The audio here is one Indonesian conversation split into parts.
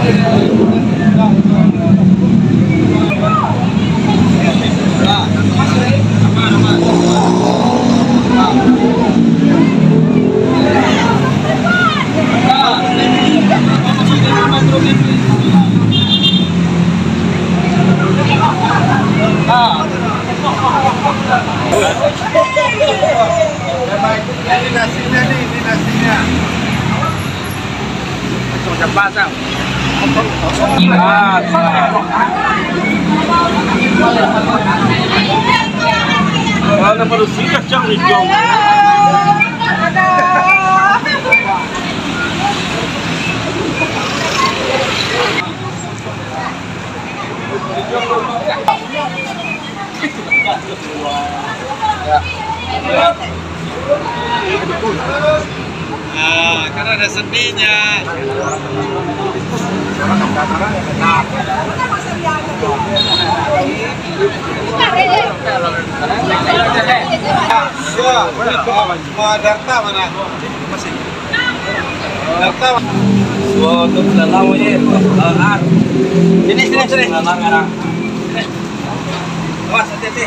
Ini nasinya nih, ini nasinya. Macam pasang. Ana manusia cang hijau. Nah, karena ada. Ya? Untuk dalam ini, ar. Sini, sini, sini. Dalam era. Awas, hati-hati.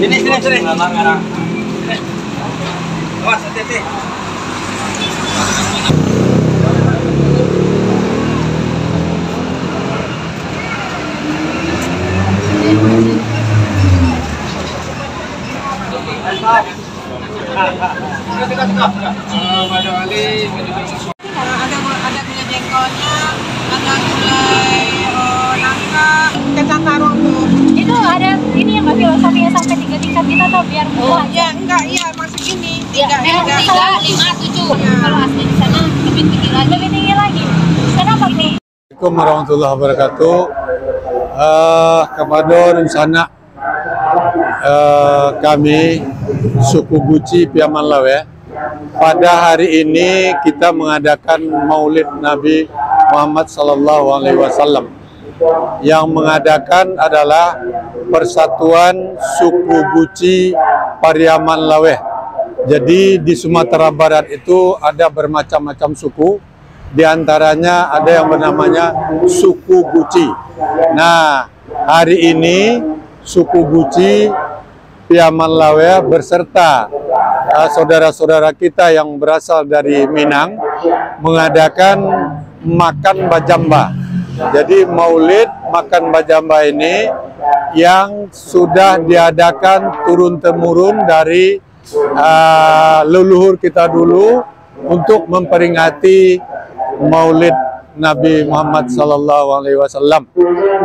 Sini, sini, sini. Awas, hati-hati. Karena ada ada gulai jengkolnya, ada gulai oh, nangka, kacang tarung tuh. itu ada ini yang nggak filosofinya sampai tiga tingkat gitu atau biar Oh mudah ya enggak iya masih gini Ya, tiga memang tiga. tiga, lima, tujuh. Kalau asli di sana lebih tinggi lagi. Lebih tinggi lagi. Kenapa ini? Assalamualaikum warahmatullahi wabarakatuh. Eh, kepada rencana eh, kami suku Guci Piaman Lawe pada hari ini kita mengadakan Maulid Nabi Muhammad Sallallahu Alaihi Wasallam. Yang mengadakan adalah Persatuan Suku Guci Pariaman Lawe. Jadi di Sumatera Barat itu ada bermacam-macam suku, di antaranya ada yang bernamanya suku Guci. Nah, hari ini suku Guci Piaman Lawe beserta uh, saudara-saudara kita yang berasal dari Minang mengadakan makan bajamba. Jadi Maulid makan bajamba ini yang sudah diadakan turun-temurun dari uh, leluhur kita dulu untuk memperingati Maulid Nabi Muhammad Wasallam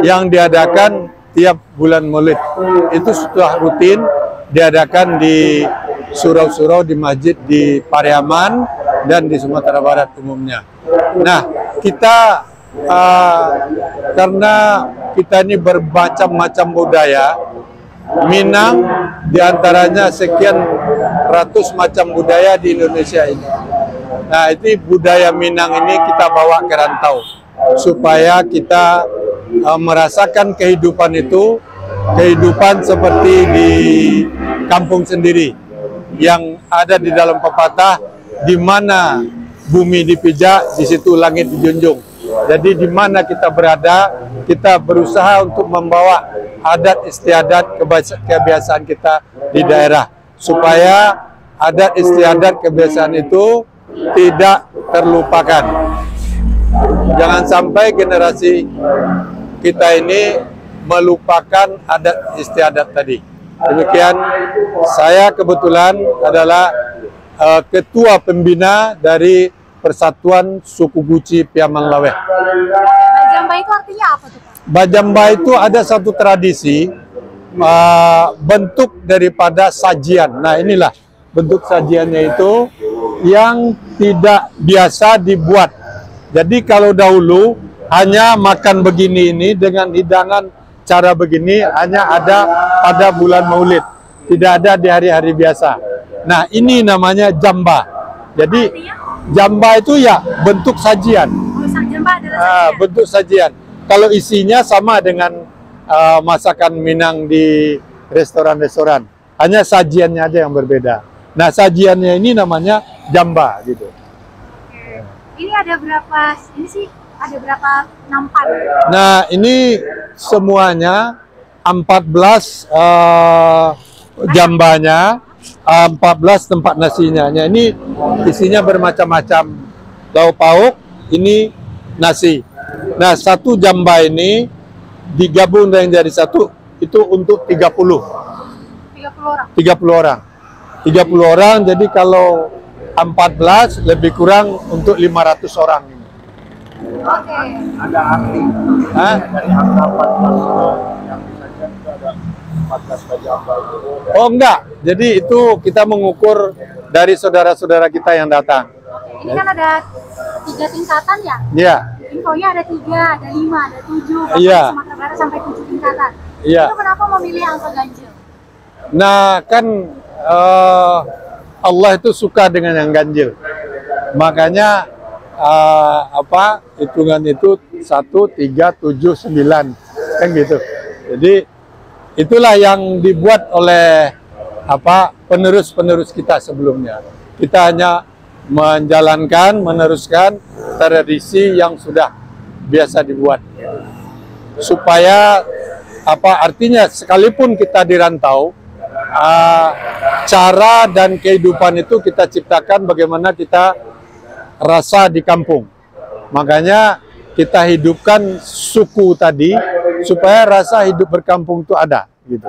yang diadakan tiap bulan Maulid. Itu sudah rutin diadakan di surau-surau di masjid di Pariaman dan di Sumatera Barat umumnya. Nah, kita uh, karena kita ini bermacam-macam budaya, Minang di antaranya sekian ratus macam budaya di Indonesia ini. Nah, itu budaya Minang ini kita bawa ke rantau supaya kita uh, merasakan kehidupan itu, kehidupan seperti di kampung sendiri yang ada di dalam pepatah di mana bumi dipijak, di situ langit dijunjung. Jadi di mana kita berada, kita berusaha untuk membawa adat istiadat kebiasa- kebiasaan kita di daerah supaya adat istiadat kebiasaan itu tidak terlupakan. Jangan sampai generasi kita ini melupakan adat istiadat tadi. Demikian saya kebetulan adalah eh, ketua pembina dari Persatuan Suku Guci Piaman Laweh. Bajamba itu artinya apa tuh Pak? Bajamba itu ada satu tradisi uh, bentuk daripada sajian. Nah inilah bentuk sajiannya itu yang tidak biasa dibuat. Jadi kalau dahulu hanya makan begini ini dengan hidangan cara begini hanya ada pada bulan Maulid, tidak ada di hari-hari biasa. Nah ini namanya jamba. Jadi jamba itu ya bentuk sajian. Adalah Ah, sajian. bentuk sajian. Kalau isinya sama dengan ah, masakan Minang di restoran-restoran, hanya sajiannya aja yang berbeda. Nah, sajiannya ini namanya jamba gitu. Oke. Ini ada berapa? Ini sih ada berapa nampan? Nah, ini semuanya 14 eh, jambanya, eh, 14 tempat nasinya. Nah, ini isinya bermacam-macam. Lauk pauk, ini nasi. Nah, satu jamba ini digabung dengan jadi satu itu untuk 30 30 orang. 30 orang. 30 orang jadi kalau 14 lebih kurang untuk 500 orang Oke. Ada arti Hah? dari angka 14 yang disajikan itu ada 14 bajamba itu. Oh enggak, jadi itu kita mengukur dari saudara-saudara kita yang datang. Ini kan ada tiga tingkatan ya? Iya, Infonya ada tiga, ada lima, ada tujuh, bahkan Iya. Sumatera Barat sampai tujuh tingkatan. iya. Itu kenapa memilih angka ganjil? Nah kan eh, Allah itu suka dengan yang ganjil. Makanya eh, apa hitungan itu satu tiga tujuh sembilan kan gitu. Jadi itulah yang dibuat oleh apa penerus-penerus kita sebelumnya. Kita hanya menjalankan, meneruskan tradisi yang sudah biasa dibuat supaya apa artinya sekalipun kita di rantau ah, cara dan kehidupan itu kita ciptakan bagaimana kita rasa di kampung. Makanya kita hidupkan suku tadi supaya rasa hidup berkampung itu ada gitu